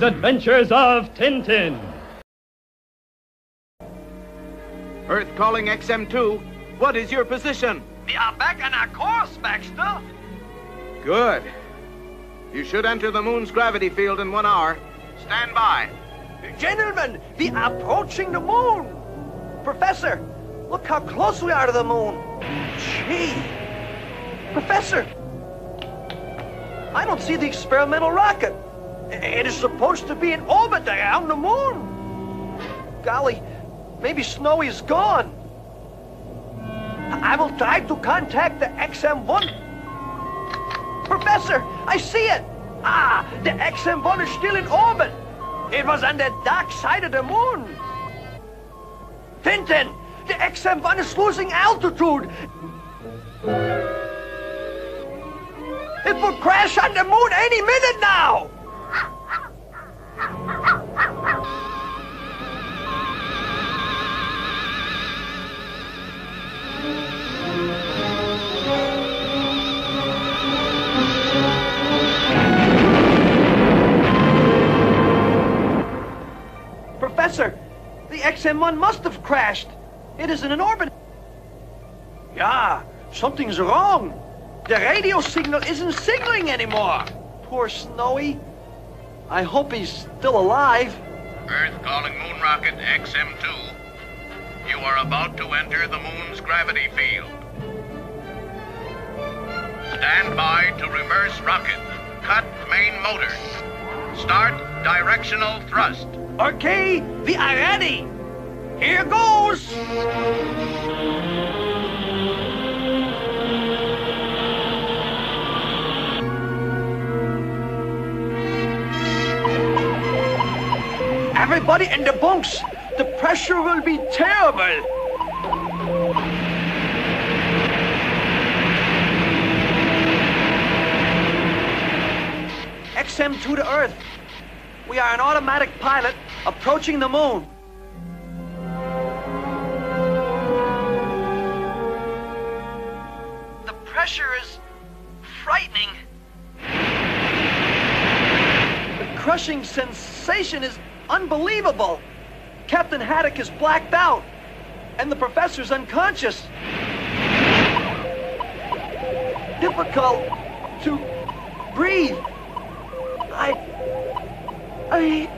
Hergé's Adventures of Tintin. Earth calling XM2. What is your position? We are back on our course, Baxter. Good. You should enter the moon's gravity field in one hour. Stand by. Gentlemen, we are approaching the moon. Professor, look how close we are to the moon. Gee. Professor, I don't see the experimental rocket. It is supposed to be in orbit around the moon. Golly, maybe Snowy is gone. I will try to contact the XM1. Professor, I see it. Ah, the XM1 is still in orbit. It was on the dark side of the moon. Tintin, the XM1 is losing altitude. It will crash on the moon any minute now. Professor, the XM1 must have crashed. It isn't in an orbit. Yeah, something's wrong. The radio signal isn't signaling anymore. Poor Snowy. I hope he's still alive. Earth calling moon rocket XM2. You are about to enter the moon's gravity field. Stand by to reverse rocket. Cut main motors. Start directional thrust. Okay, we are ready. Here goes. Everybody in the bunks. The pressure will be terrible. XM2 to Earth. We are an automatic pilot approaching the moon. The pressure is frightening. The crushing sensation is unbelievable. Captain Haddock is blacked out, and the professor's unconscious. Difficult to breathe. I.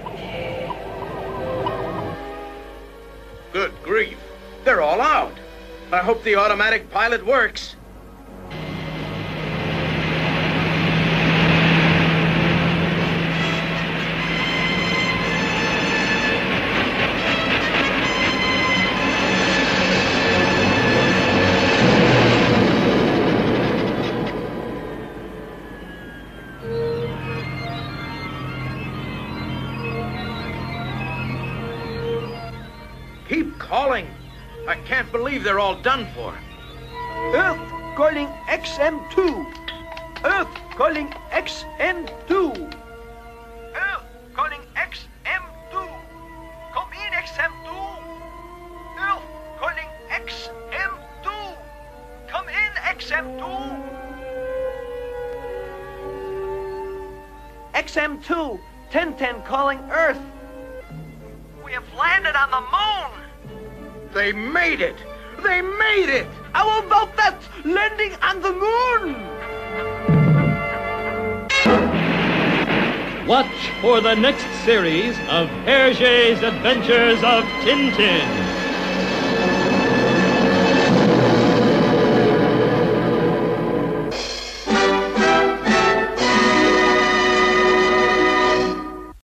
Good grief. They're all out. I hope the automatic pilot works. Keep calling. I can't believe they're all done for. Earth calling XM2. Earth calling XM2. Earth calling XM2. Come in, XM2. Earth calling XM2. Come in, XM2. XM2, Tintin calling Earth. We have landed on the moon. They made it! They made it! How about that landing on the moon? Watch for the next series of Hergé's Adventures of Tintin.